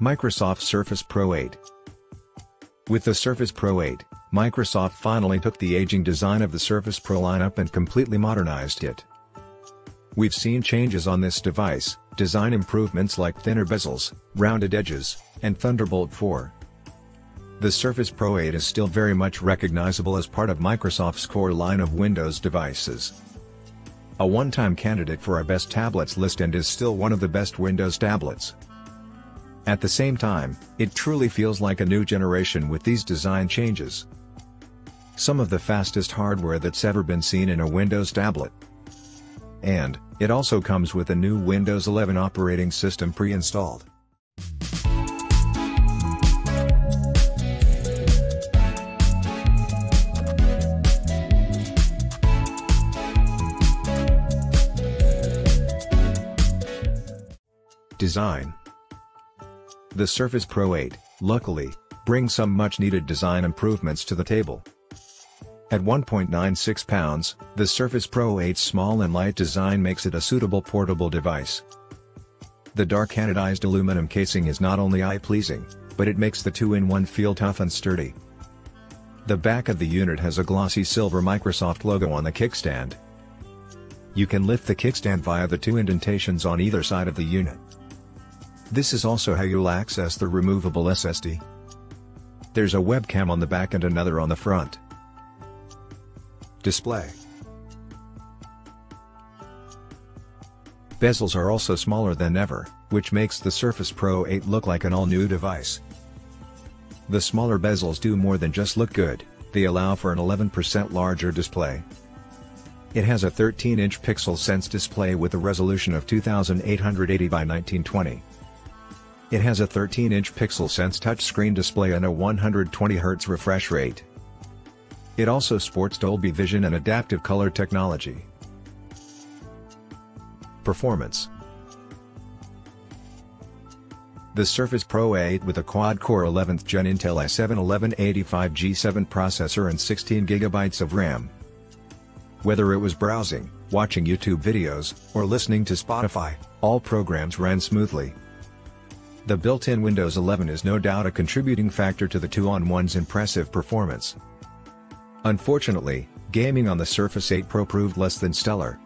Microsoft Surface Pro 8 With the Surface Pro 8, Microsoft finally took the aging design of the Surface Pro lineup and completely modernized it. We've seen changes on this device, design improvements like thinner bezels, rounded edges, and Thunderbolt 4. The Surface Pro 8 is still very much recognizable as part of Microsoft's core line of Windows devices. A one-time candidate for our best tablets list and is still one of the best Windows tablets. At the same time, it truly feels like a new generation with these design changes. Some of the fastest hardware that's ever been seen in a Windows tablet. And, it also comes with a new Windows 11 operating system pre-installed. Design The Surface Pro 8, luckily, brings some much-needed design improvements to the table. At 1.96 pounds, the Surface Pro 8's small and light design makes it a suitable portable device. The dark anodized aluminum casing is not only eye-pleasing, but it makes the 2-in-1 feel tough and sturdy. The back of the unit has a glossy silver Microsoft logo on the kickstand. You can lift the kickstand via the two indentations on either side of the unit. This is also how you'll access the removable SSD. There's a webcam on the back and another on the front. Display Bezels are also smaller than ever, which makes the Surface Pro 8 look like an all-new device. The smaller bezels do more than just look good, they allow for an 11% larger display. It has a 13-inch PixelSense display with a resolution of 2880 by 1920. It has a 13-inch PixelSense touchscreen display and a 120Hz refresh rate. It also sports Dolby Vision and adaptive color technology. Performance The Surface Pro 8 with a quad-core 11th Gen Intel i7 1185G7 processor and 16GB of RAM. Whether it was browsing, watching YouTube videos, or listening to Spotify, all programs ran smoothly. The built-in Windows 11 is no doubt a contributing factor to the 2-on-1's impressive performance. Unfortunately, gaming on the Surface 8 Pro proved less than stellar.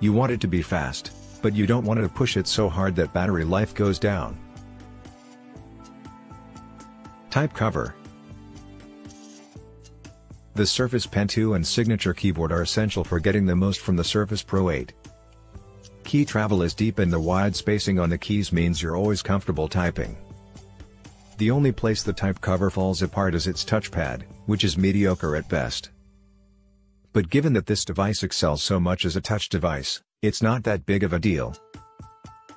You want it to be fast, but you don't want to push it so hard that battery life goes down. Type cover The Surface Pen 2 and Signature keyboard are essential for getting the most from the Surface Pro 8. Key travel is deep and the wide spacing on the keys means you're always comfortable typing. The only place the type cover falls apart is its touchpad, which is mediocre at best. But given that this device excels so much as a touch device, it's not that big of a deal.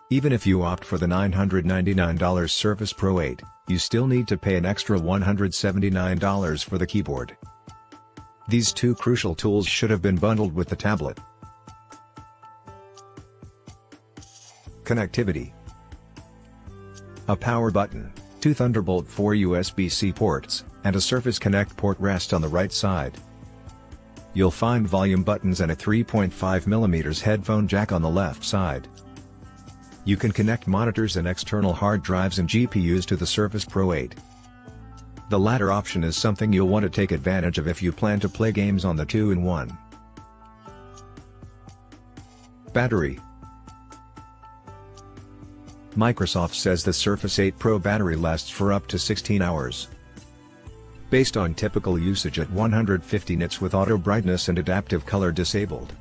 Even if you opt for the $999 Surface Pro 8, you still need to pay an extra $179 for the keyboard. These two crucial tools should have been bundled with the tablet. Connectivity A power button, two Thunderbolt 4 USB-C ports, and a Surface Connect port rest on the right side. You'll find volume buttons and a 3.5mm headphone jack on the left side. You can connect monitors and external hard drives and GPUs to the Surface Pro 8. The latter option is something you'll want to take advantage of if you plan to play games on the 2-in-1. Battery Microsoft says the Surface 8 Pro battery lasts for up to 16 hours. Based on typical usage at 150 nits with auto brightness and adaptive color disabled.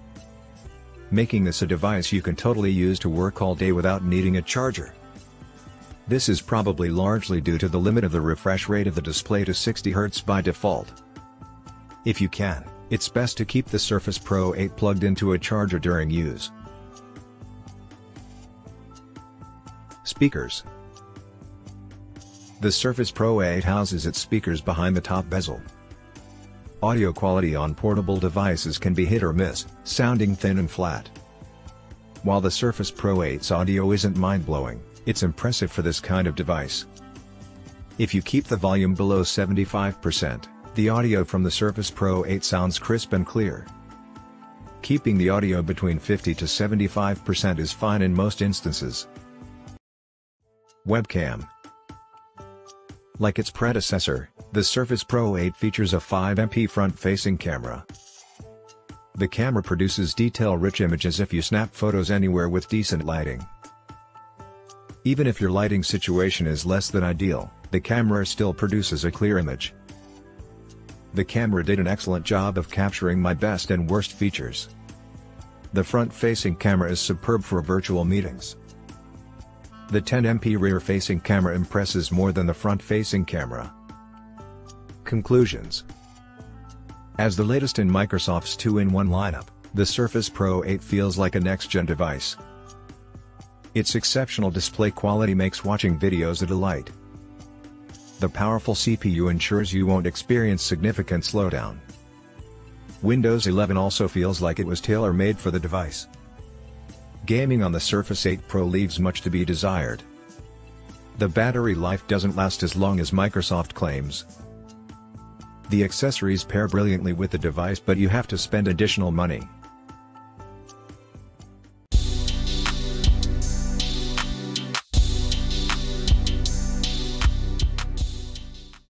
Making this a device you can totally use to work all day without needing a charger. This is probably largely due to the limit of the refresh rate of the display to 60Hz by default. If you can, it's best to keep the Surface Pro 8 plugged into a charger during use. Speakers The Surface Pro 8 houses its speakers behind the top bezel. Audio quality on portable devices can be hit or miss, sounding thin and flat. While the Surface Pro 8's audio isn't mind-blowing, it's impressive for this kind of device. If you keep the volume below 75%, the audio from the Surface Pro 8 sounds crisp and clear. Keeping the audio between 50 to 75% is fine in most instances. Webcam Like its predecessor, the Surface Pro 8 features a 5MP front-facing camera. The camera produces detail-rich images if you snap photos anywhere with decent lighting. Even if your lighting situation is less than ideal, the camera still produces a clear image. The camera did an excellent job of capturing my best and worst features. The front-facing camera is superb for virtual meetings. The 10MP rear-facing camera impresses more than the front-facing camera. Conclusions As the latest in Microsoft's 2-in-1 lineup, the Surface Pro 8 feels like a next-gen device. Its exceptional display quality makes watching videos a delight. The powerful CPU ensures you won't experience significant slowdown. Windows 11 also feels like it was tailor-made for the device. Gaming on the Surface 8 Pro leaves much to be desired. The battery life doesn't last as long as Microsoft claims. The accessories pair brilliantly with the device but you have to spend additional money.